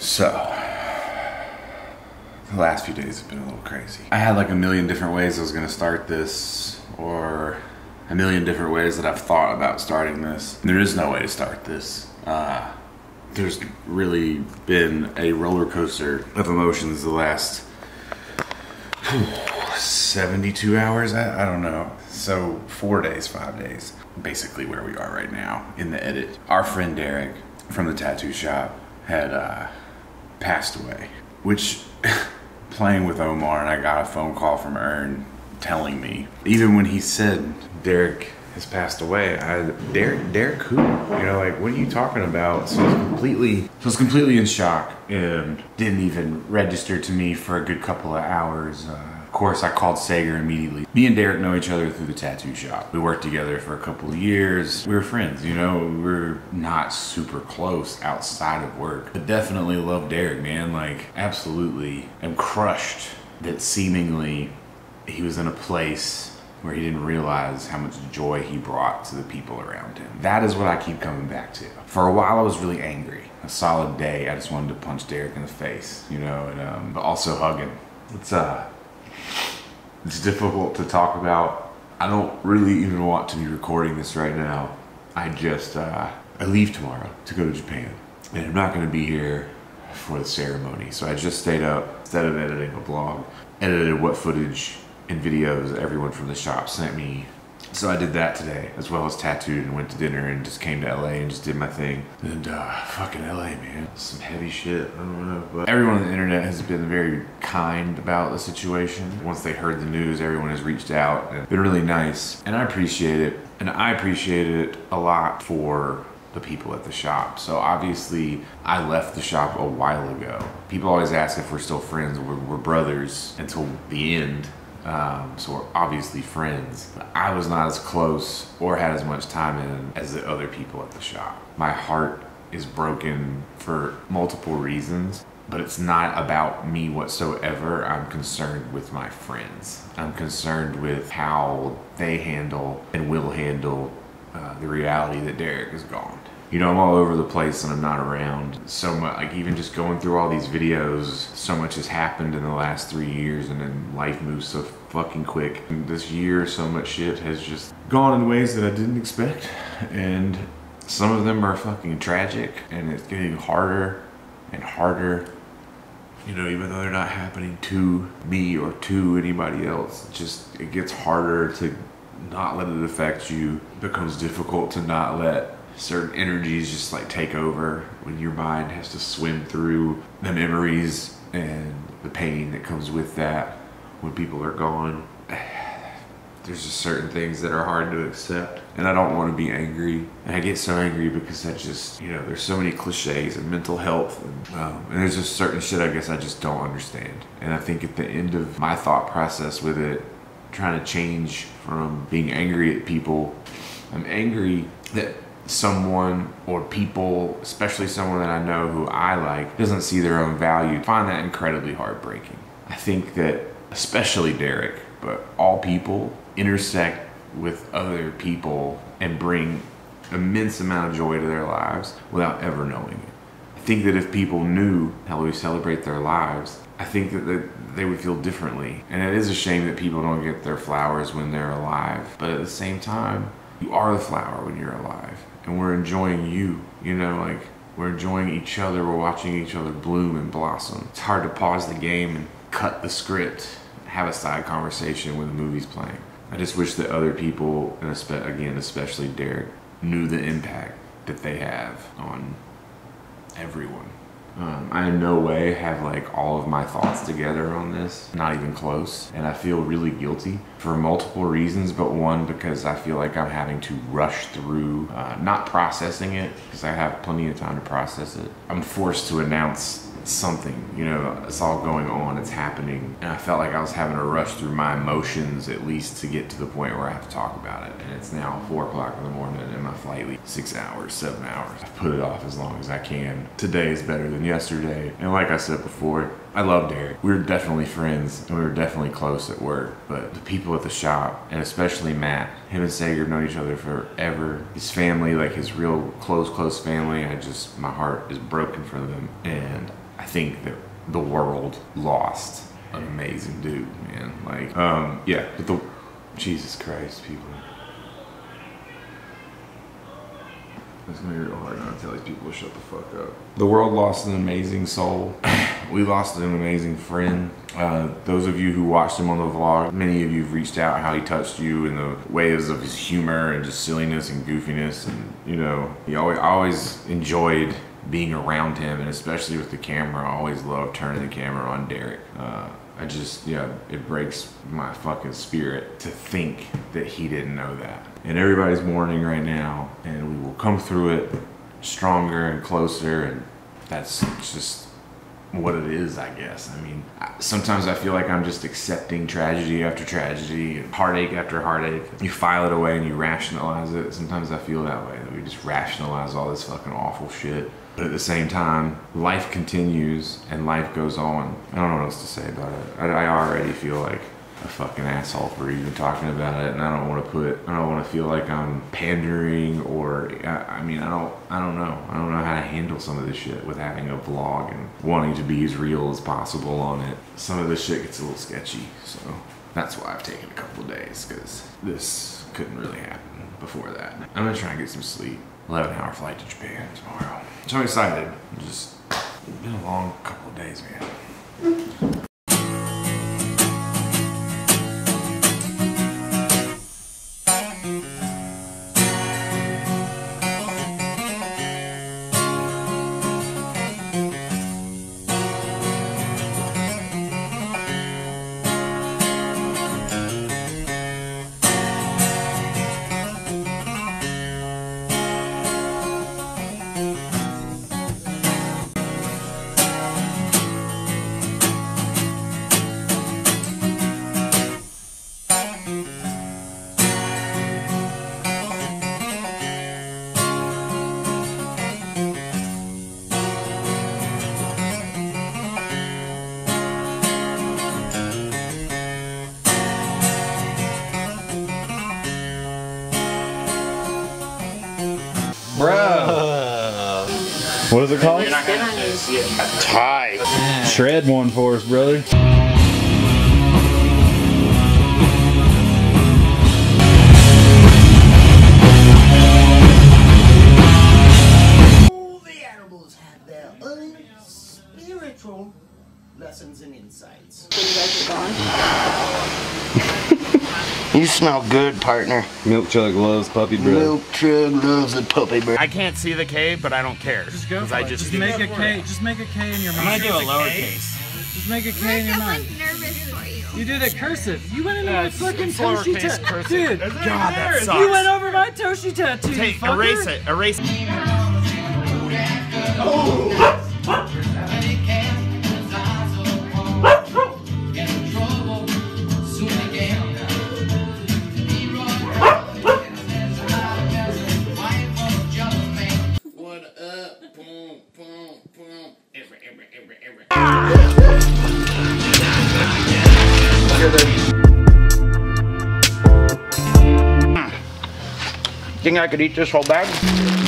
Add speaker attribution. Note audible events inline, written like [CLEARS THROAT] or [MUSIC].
Speaker 1: So, the last few days have been a little crazy. I had like a million different ways I was gonna start this, or a million different ways that I've thought about starting this. There is no way to start this. Uh, there's really been a roller coaster of emotions the last 72 hours I, I, don't know so four days five days basically where we are right now in the edit our friend derek from the tattoo shop had uh, passed away which [LAUGHS] playing with omar and i got a phone call from ern telling me even when he said derek has passed away. I, Derek, Derek who? You know, like, what are you talking about? So I was completely, so I was completely in shock and didn't even register to me for a good couple of hours. Uh, course, I called Sager immediately. Me and Derek know each other through the tattoo shop. We worked together for a couple of years. We were friends, you know, we we're not super close outside of work, but definitely love Derek, man. Like, absolutely am crushed that seemingly he was in a place where he didn't realize how much joy he brought to the people around him. That is what I keep coming back to. For a while, I was really angry. A solid day, I just wanted to punch Derek in the face, you know, and um, but also hug him. It's uh, it's difficult to talk about. I don't really even want to be recording this right now. I just uh, I leave tomorrow to go to Japan, and I'm not going to be here for the ceremony. So I just stayed up instead of editing a blog, edited what footage and videos everyone from the shop sent me. So I did that today, as well as tattooed and went to dinner and just came to LA and just did my thing. And uh, fucking LA, man, some heavy shit. I don't know, but everyone on the internet has been very kind about the situation. Once they heard the news, everyone has reached out and been really nice, and I appreciate it. And I appreciate it a lot for the people at the shop. So obviously, I left the shop a while ago. People always ask if we're still friends. We're, we're brothers until the end. Um, so we're obviously friends. I was not as close or had as much time in as the other people at the shop. My heart is broken for multiple reasons, but it's not about me whatsoever. I'm concerned with my friends. I'm concerned with how they handle and will handle uh, the reality that Derek is gone you know, I'm all over the place and I'm not around so much. Like even just going through all these videos, so much has happened in the last three years, and then life moves so fucking quick. And this year, so much shit has just gone in ways that I didn't expect, and some of them are fucking tragic, and it's getting harder and harder. You know, even though they're not happening to me or to anybody else, it just it gets harder to not let it affect you. It becomes difficult to not let certain energies just like take over when your mind has to swim through the memories and the pain that comes with that when people are gone. [SIGHS] There's just certain things that are hard to accept, and I don't want to be angry. And I get so angry because I just, you know, there's so many cliches and mental health, and, um, and there's just certain shit I guess I just don't understand. And I think at the end of my thought process with it, trying to change from being angry at people, I'm angry that someone or people, especially someone that I know who I like, doesn't see their own value, I find that incredibly heartbreaking. I think that, especially Derek, but all people intersect with other people and bring immense amount of joy to their lives without ever knowing it. I think that if people knew how we celebrate their lives, I think that they would feel differently. And it is a shame that people don't get their flowers when they're alive. But at the same time, you are the flower when you're alive and we're enjoying you, you know, like we're enjoying each other, we're watching each other bloom and blossom. It's hard to pause the game and cut the script, have a side conversation when the movie's playing. I just wish that other people, and again, especially Derek, knew the impact that they have on everyone. Um, I in no way have like all of my thoughts together on this, not even close. And I feel really guilty for multiple reasons, but one because I feel like I'm having to rush through, uh, not processing it because I have plenty of time to process it. I'm forced to announce something, you know, it's all going on, it's happening. And I felt like I was having to rush through my emotions at least to get to the point where I have to talk about it. And it's now four o'clock in the morning and my flight leaves six hours, seven hours. I've put it off as long as I can. Today is better than yesterday. And like I said before, I love Derek. We were definitely friends and we were definitely close at work. But the people at the shop, and especially Matt, him and Sager have known each other forever. His family, like his real close, close family, I just, my heart is broken for them. And I think that the world lost an amazing dude, man. Like, um, yeah, but the, Jesus Christ, people. It's gonna be real hard not to tell these people to shut the fuck up. The world lost an amazing soul. [CLEARS THROAT] we lost an amazing friend. Uh, those of you who watched him on the vlog, many of you have reached out how he touched you in the ways of his humor and just silliness and goofiness. And, you know, he always, always enjoyed being around him and especially with the camera. I always love turning the camera on Derek. Uh, I just, yeah, it breaks my fucking spirit to think that he didn't know that. And everybody's mourning right now, and we will come through it stronger and closer, and that's just what it is, I guess. I mean, sometimes I feel like I'm just accepting tragedy after tragedy, heartache after heartache. You file it away and you rationalize it. Sometimes I feel that way, we just rationalize all this fucking awful shit. But at the same time, life continues and life goes on. I don't know what else to say about it. I, I already feel like a fucking asshole for even talking about it, and I don't want to put, I don't want to feel like I'm pandering or, I, I, mean, I don't, I don't know, I don't know how to handle some of this shit with having a vlog and wanting to be as real as possible on it. Some of this shit gets a little sketchy, so that's why I've taken a couple days because this couldn't really happen before that. I'm gonna try and get some sleep. 11 hour flight to Japan tomorrow. So I'm excited. Just been a long couple of days, man.
Speaker 2: What is it called?
Speaker 3: Tie.
Speaker 2: Shred one for us, brother.
Speaker 4: All the animals have their own spiritual lessons and insights.
Speaker 3: You smell good, partner.
Speaker 2: Milk Chug loves puppy bread.
Speaker 3: Milk Chug loves the puppy bread.
Speaker 5: I can't see the K, but I don't care. Just
Speaker 6: Go for
Speaker 5: I
Speaker 6: it.
Speaker 5: just,
Speaker 6: Just make a K. Just make a K in your mind.
Speaker 5: I'm gonna do a lowercase.
Speaker 6: Just make a K in your mind.
Speaker 7: nervous for you.
Speaker 6: You did it cursive. You went into
Speaker 5: Yeah,
Speaker 6: my
Speaker 5: it's-
Speaker 6: fucking
Speaker 5: it's
Speaker 6: Toshi
Speaker 5: lowercase
Speaker 6: tattoo.
Speaker 5: cursive.
Speaker 6: Dude,
Speaker 5: God, that sucks.
Speaker 6: you went over my Toshi tattoo. you
Speaker 5: Take,
Speaker 6: fucker.
Speaker 5: erase it. Erase it.
Speaker 4: What
Speaker 3: Think I could eat this whole bag?